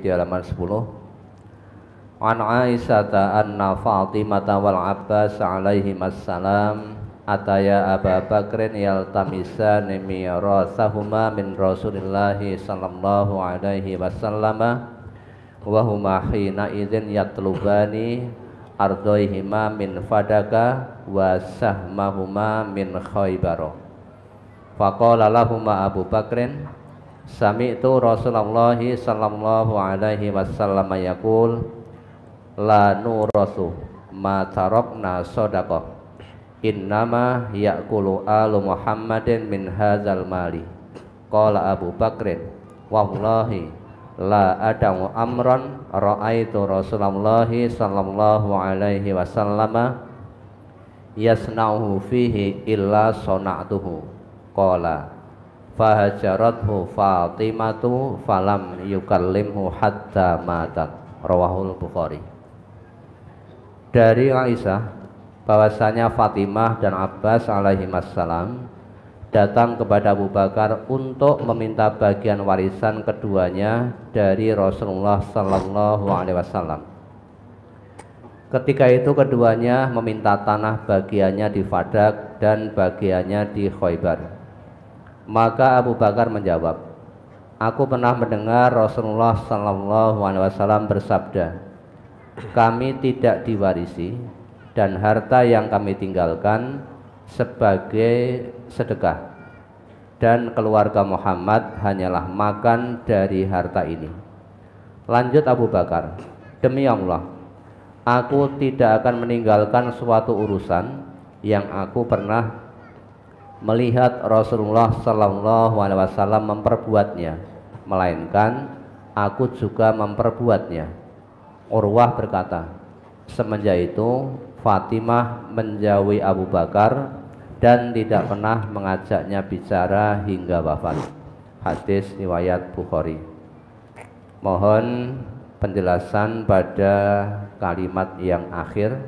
di halaman 10 An Aisyah anna Fatimah wal Abbas alaihi assalam ataya Abu Bakrin yaltamisa mirasahuma min Rasulillahi sallallahu alaihi wasallam wa huma hina idzin yatlubani ardoihima min fadaka wa sahmahuma min khaybar faqala lahuma Abu Bakrin sami'tu Rasulullah sallallahu alaihi wasallam yaqul la nurasu ma tarokna sodako innama yakulu alu muhammadin min hazal mali. Qala abu bakrin wallahi la adamu amran ra'aitu rasulullah sallallahu alaihi wasallam yasna'uhu fihi illa sona'tuhu. Qala fahajarathu fatimatu falam yukallimhu hatta matat rawahul bukhari dari Aisyah bahwasanya Fatimah dan Abbas alaihi wassalam datang kepada Abu Bakar untuk meminta bagian warisan keduanya dari Rasulullah sallallahu alaihi wasallam. Ketika itu keduanya meminta tanah bagiannya di Fadak dan bagiannya di Khaybar. Maka Abu Bakar menjawab, Aku pernah mendengar Rasulullah sallallahu alaihi wasallam bersabda, kami tidak diwarisi dan harta yang kami tinggalkan sebagai sedekah dan keluarga Muhammad hanyalah makan dari harta ini. Lanjut Abu Bakar, demi Allah, aku tidak akan meninggalkan suatu urusan yang aku pernah melihat Rasulullah Sallallahu Alaihi Wasallam memperbuatnya, melainkan aku juga memperbuatnya Urwah berkata, semenjak itu Fatimah menjauhi Abu Bakar dan tidak pernah mengajaknya bicara hingga wafat. Hadis riwayat Bukhari. Mohon penjelasan pada kalimat yang akhir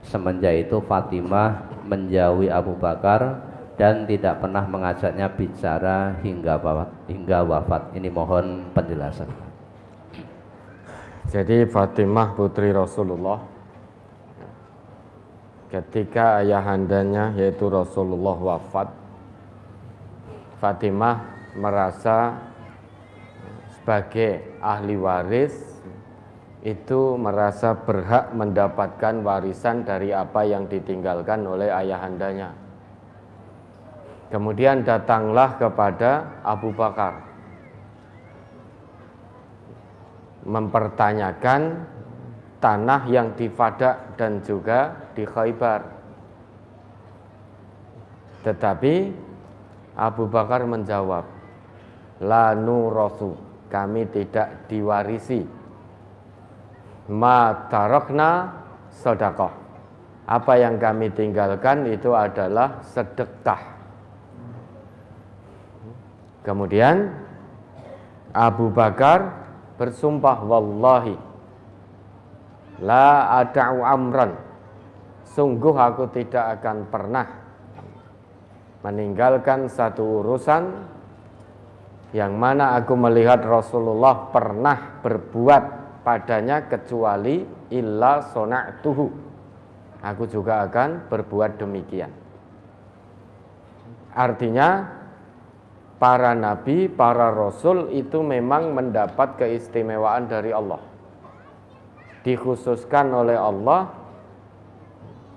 semenjak itu Fatimah menjauhi Abu Bakar dan tidak pernah mengajaknya bicara hingga wafat. Hingga wafat. Ini mohon penjelasan. Jadi Fatimah putri Rasulullah ketika ayahandanya yaitu Rasulullah wafat Fatimah merasa sebagai ahli waris itu merasa berhak mendapatkan warisan dari apa yang ditinggalkan oleh ayahandanya. Kemudian datanglah kepada Abu Bakar mempertanyakan tanah yang di Fadak dan juga di Khaybar. Tetapi Abu Bakar menjawab, La nurasu, kami tidak diwarisi. Ma sodakoh. Apa yang kami tinggalkan itu adalah sedekah. Kemudian Abu Bakar bersumpah wallahi la ada'u amran. Sungguh aku tidak akan pernah meninggalkan satu urusan yang mana aku melihat Rasulullah pernah berbuat padanya kecuali illa sona'tuhu. Aku juga akan berbuat demikian. Artinya para nabi, para rasul itu memang mendapat keistimewaan dari Allah. Dikhususkan oleh Allah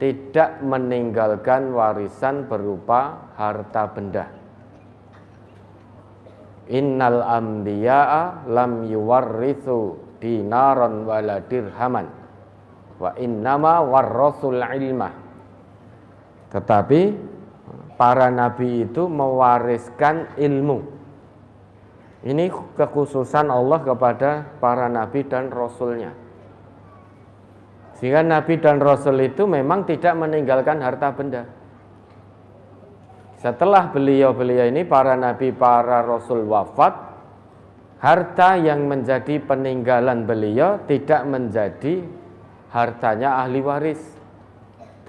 tidak meninggalkan warisan berupa harta benda. Innal anbiya'a lam yuwarrithu dinaron wala dirhaman wa innama warrasul ilmah. Tetapi para nabi itu mewariskan ilmu. Ini kekhususan Allah kepada para nabi dan rasulnya. Sehingga nabi dan rasul itu memang tidak meninggalkan harta benda. Setelah beliau-beliau ini para nabi, para rasul wafat, harta yang menjadi peninggalan beliau tidak menjadi hartanya ahli waris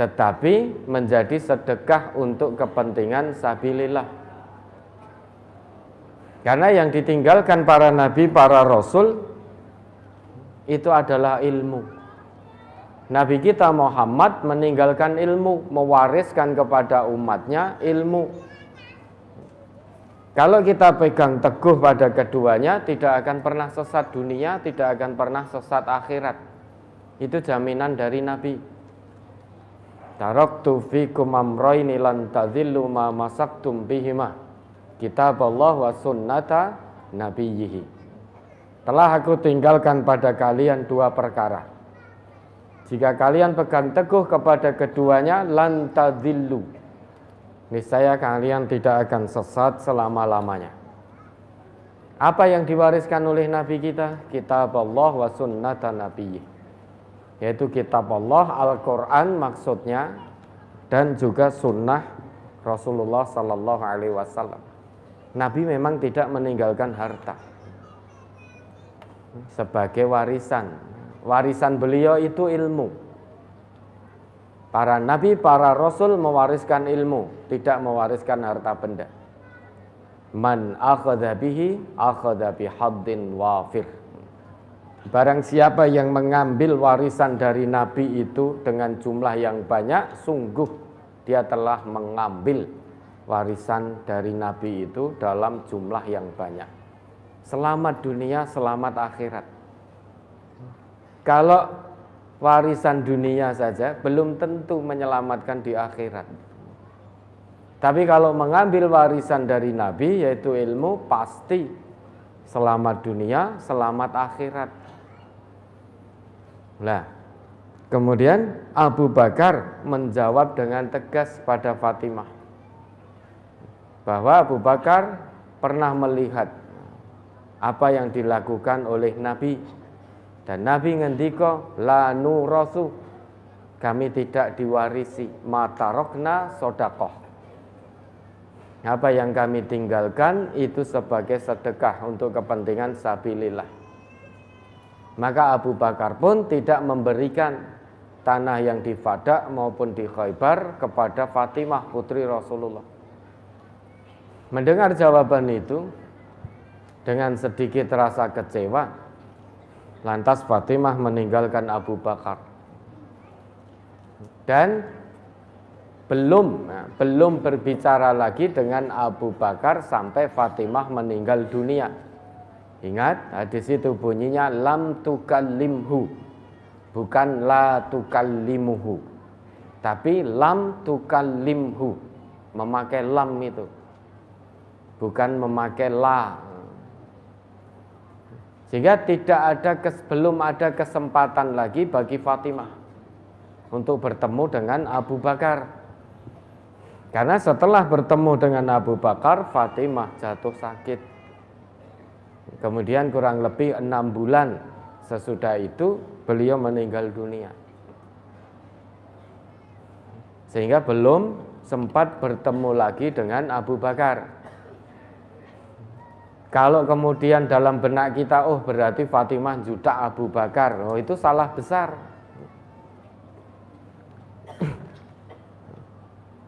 tetapi menjadi sedekah untuk kepentingan sabilillah. Karena yang ditinggalkan para nabi, para rasul itu adalah ilmu. Nabi kita Muhammad meninggalkan ilmu, mewariskan kepada umatnya ilmu. Kalau kita pegang teguh pada keduanya, tidak akan pernah sesat dunia, tidak akan pernah sesat akhirat. Itu jaminan dari Nabi. Taraktu fikum amroini lan tadhillu ma masaktum bihima. Kitab Allah wa sunnata nabiyyihi. Telah aku tinggalkan pada kalian dua perkara. Jika kalian pegang teguh kepada keduanya, lan tadhillu niscaya kalian tidak akan sesat selama-lamanya. Apa yang diwariskan oleh Nabi kita? Kitab Allah wa sunnata Nabi. Yaitu kitab Allah, Al-Quran maksudnya, dan juga sunnah Rasulullah Sallallahu Alaihi Wasallam. Nabi memang tidak meninggalkan harta sebagai warisan. Warisan beliau itu ilmu. Para nabi, para rasul mewariskan ilmu, tidak mewariskan harta benda. Man akhadha bihi akhadha bihaddin wafir. Barang siapa yang mengambil warisan dari nabi itu dengan jumlah yang banyak, sungguh dia telah mengambil warisan dari nabi itu dalam jumlah yang banyak. Selamat dunia, selamat akhirat. Kalau warisan dunia saja belum tentu menyelamatkan di akhirat. Tapi kalau mengambil warisan dari Nabi yaitu ilmu pasti selamat dunia, selamat akhirat. Nah, kemudian Abu Bakar menjawab dengan tegas pada Fatimah bahwa Abu Bakar pernah melihat apa yang dilakukan oleh Nabi dan Nabi ngendiko la nurasu kami tidak diwarisi matarokna sodakoh. Apa yang kami tinggalkan itu sebagai sedekah untuk kepentingan sabilillah. Maka Abu Bakar pun tidak memberikan tanah yang di Fadak maupun di Khaybar kepada Fatimah putri Rasulullah. Mendengar jawaban itu dengan sedikit rasa kecewa, Lantas Fatimah meninggalkan Abu Bakar. Dan belum ya, belum berbicara lagi dengan Abu Bakar sampai Fatimah meninggal dunia. Ingat hadis itu bunyinya lam tukallimhu bukan la tukallimuhu tapi lam tukallimhu memakai lam itu bukan memakai la sehingga tidak ada belum ada kesempatan lagi bagi Fatimah untuk bertemu dengan Abu Bakar. Karena setelah bertemu dengan Abu Bakar, Fatimah jatuh sakit. Kemudian kurang lebih enam bulan sesudah itu beliau meninggal dunia. Sehingga belum sempat bertemu lagi dengan Abu Bakar. Kalau kemudian dalam benak kita, oh berarti Fatimah juta Abu Bakar, oh itu salah besar.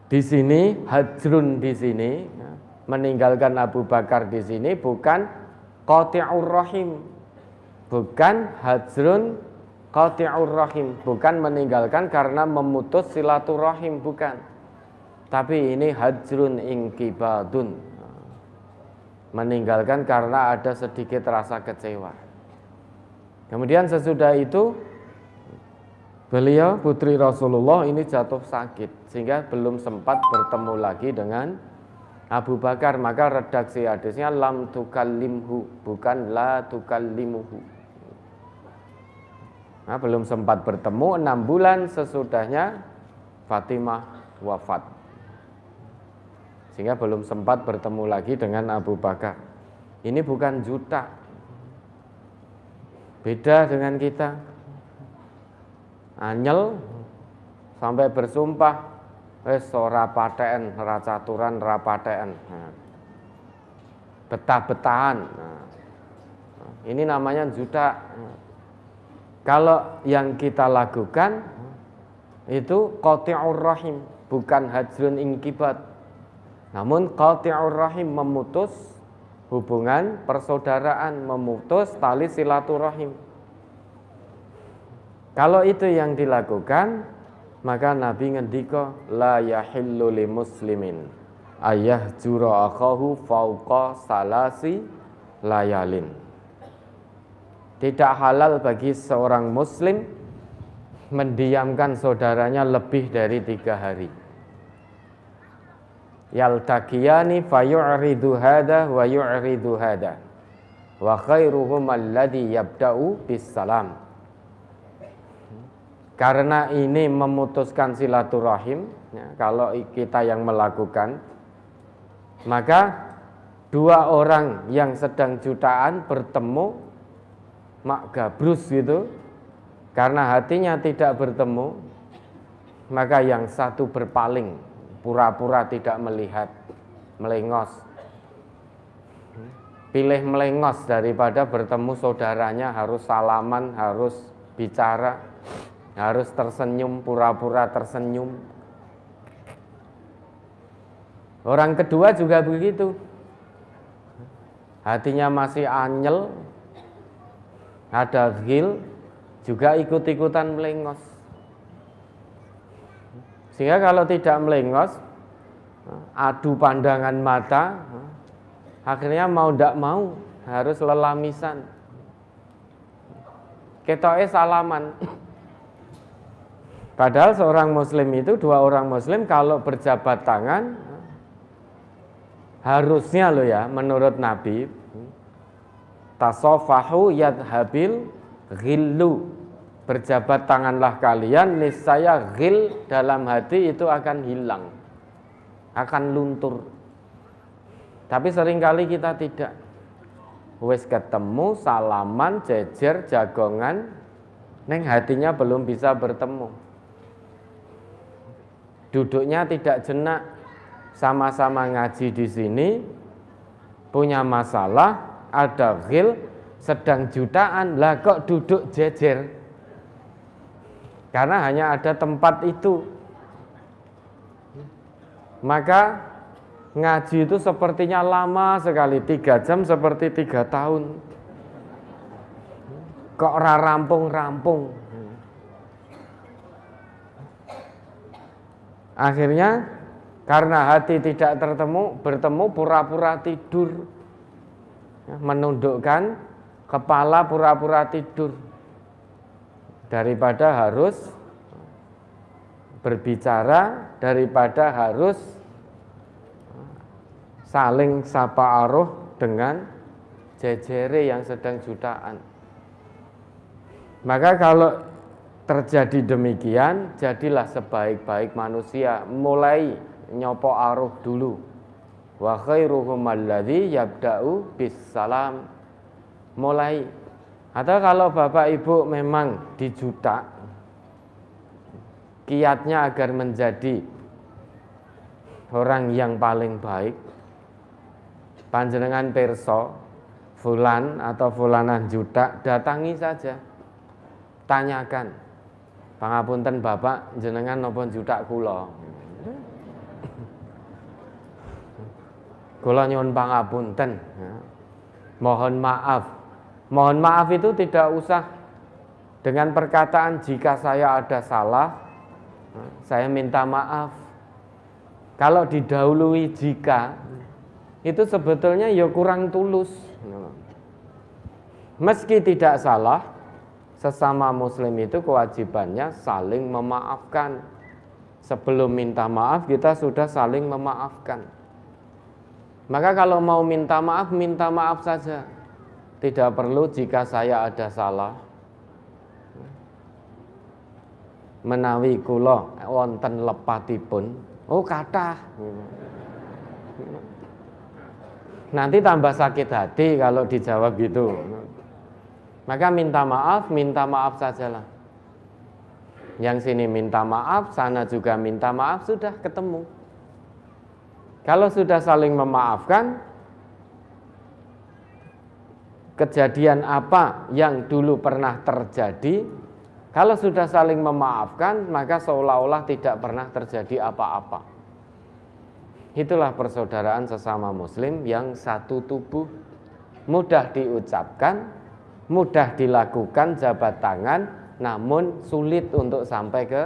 Di sini hajrun di sini ya, meninggalkan Abu Bakar di sini bukan qati'ur rahim. Bukan hajrun qati'ur rahim, bukan meninggalkan karena memutus silaturahim bukan. Tapi ini hajrun ingkibadun meninggalkan karena ada sedikit rasa kecewa. Kemudian sesudah itu beliau putri Rasulullah ini jatuh sakit sehingga belum sempat bertemu lagi dengan Abu Bakar maka redaksi hadisnya lam tukallimhu bukan la tukallimuhu nah, belum sempat bertemu enam bulan sesudahnya Fatimah wafat sehingga belum sempat bertemu lagi dengan Abu Bakar. Ini bukan juta. Beda dengan kita. Anyel sampai bersumpah wis ora paten racaturan rapaten. Nah. Betah-betahan. Nah. Ini namanya juta. Kalau yang kita lakukan itu qati'ur rahim, bukan hajrun ingkibat namun qati'ur rahim memutus hubungan persaudaraan, memutus tali silaturahim. Kalau itu yang dilakukan, maka Nabi ngendika la yahillu li muslimin ayah jura akahu fauqa salasi layalin. Tidak halal bagi seorang muslim mendiamkan saudaranya lebih dari tiga hari. Yaltaqiyani fayu'ridu hada wa yu'ridu hada. Wa khairuhum alladhi yabda'u bis salam karena ini memutuskan silaturahim, ya, kalau kita yang melakukan, maka dua orang yang sedang jutaan bertemu, mak gabrus gitu, karena hatinya tidak bertemu, maka yang satu berpaling, pura-pura tidak melihat, melengos. Pilih melengos daripada bertemu saudaranya harus salaman, harus bicara harus tersenyum, pura-pura tersenyum. Orang kedua juga begitu. Hatinya masih anyel, ada gil, juga ikut-ikutan melengos. Sehingga kalau tidak melengos, adu pandangan mata, akhirnya mau tidak mau harus lelamisan. Ketoe salaman. Padahal seorang muslim itu dua orang muslim kalau berjabat tangan harusnya loh ya menurut Nabi tasofahu yadhabil ghillu. Berjabat tanganlah kalian niscaya ghil dalam hati itu akan hilang akan luntur. Tapi sering kali kita tidak. Wes ketemu salaman jejer jagongan neng hatinya belum bisa bertemu duduknya tidak jenak, sama-sama ngaji di sini, punya masalah, ada ghil, sedang jutaan, lah kok duduk jejer? Karena hanya ada tempat itu. Maka ngaji itu sepertinya lama sekali, tiga jam seperti tiga tahun. Kok rampung-rampung? Akhirnya karena hati tidak tertemu, bertemu pura-pura tidur. Ya, menundukkan kepala pura-pura tidur. Daripada harus berbicara, daripada harus saling sapa aruh dengan jejere yang sedang jutaan. Maka kalau terjadi demikian, jadilah sebaik-baik manusia, mulai nyopo aruh dulu. Wa khairuhum alladhi yabda'u bis salam. Mulai. Atau kalau Bapak Ibu memang dijuta, kiatnya agar menjadi orang yang paling baik, panjenengan perso, fulan atau fulanan juta, datangi saja. Tanyakan, Pangapunten Bapak jenengan napa jutak kula. Kula nyuwun pangapunten. Mohon maaf. Mohon maaf itu tidak usah dengan perkataan jika saya ada salah, saya minta maaf. Kalau didahului jika, itu sebetulnya ya kurang tulus. Meski tidak salah, sesama muslim itu kewajibannya saling memaafkan. Sebelum minta maaf kita sudah saling memaafkan. Maka kalau mau minta maaf, minta maaf saja. Tidak perlu jika saya ada salah. Menawi kula wonten lepatipun. Oh kata. Nanti tambah sakit hati kalau dijawab gitu. Maka minta maaf, minta maaf sajalah. Yang sini minta maaf, sana juga minta maaf, sudah ketemu. Kalau sudah saling memaafkan, kejadian apa yang dulu pernah terjadi, kalau sudah saling memaafkan, maka seolah-olah tidak pernah terjadi apa-apa. Itulah persaudaraan sesama muslim yang satu tubuh, mudah diucapkan, mudah dilakukan jabat tangan, namun sulit untuk sampai ke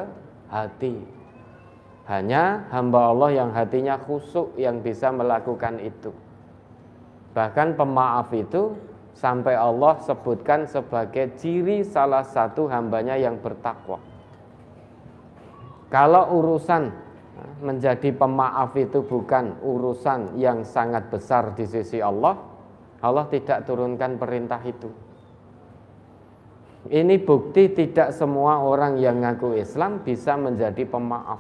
hati. Hanya hamba Allah yang hatinya khusuk yang bisa melakukan itu. Bahkan pemaaf itu sampai Allah sebutkan sebagai ciri salah satu hambanya yang bertakwa. Kalau urusan menjadi pemaaf itu bukan urusan yang sangat besar di sisi Allah, Allah tidak turunkan perintah itu. Ini bukti tidak semua orang yang ngaku Islam bisa menjadi pemaaf.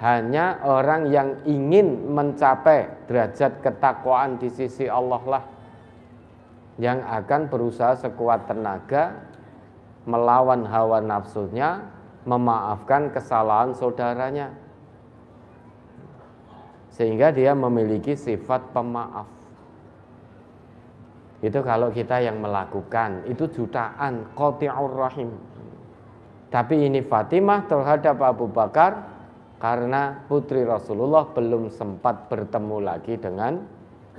Hanya orang yang ingin mencapai derajat ketakwaan di sisi Allah lah yang akan berusaha sekuat tenaga melawan hawa nafsunya memaafkan kesalahan saudaranya. Sehingga dia memiliki sifat pemaaf itu kalau kita yang melakukan itu jutaan qati'ur rahim. Tapi ini Fatimah terhadap Abu Bakar karena putri Rasulullah belum sempat bertemu lagi dengan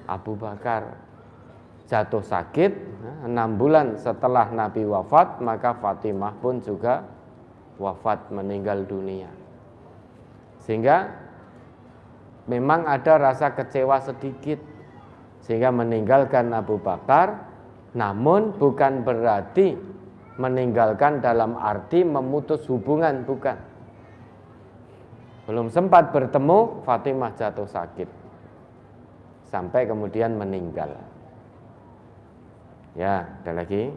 Abu Bakar. Jatuh sakit enam bulan setelah Nabi wafat maka Fatimah pun juga wafat meninggal dunia. Sehingga memang ada rasa kecewa sedikit sehingga meninggalkan Abu Bakar namun bukan berarti meninggalkan dalam arti memutus hubungan bukan belum sempat bertemu, Fatimah jatuh sakit. Sampai kemudian meninggal. Ya, ada lagi.